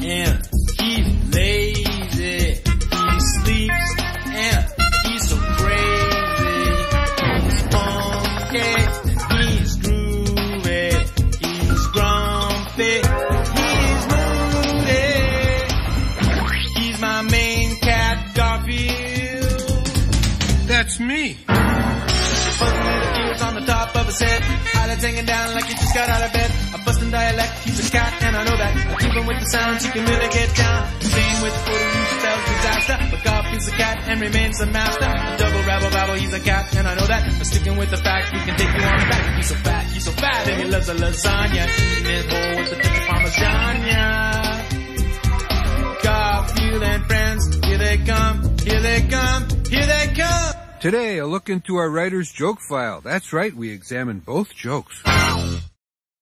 and he's lazy. He sleeps and he's so crazy. He's funky and he's groovy. He's grumpy. He's moody. He's my main cat, Garfield. That's me. Eyelids hanging down like you just got out of bed. A busting dialect, he's a cat, and I know that. Even with the sounds, he can really get down. Playing with the who spells disaster. But Garfield's a cat and remains the master. A double rabble babble, he's a cat, and I know that. But sticking with the fact, he can take you on back. He's so fat, he's so fat, and he loves a lasagna. His bowl with a Today, a look into our writer's joke file. That's right, we examine both jokes.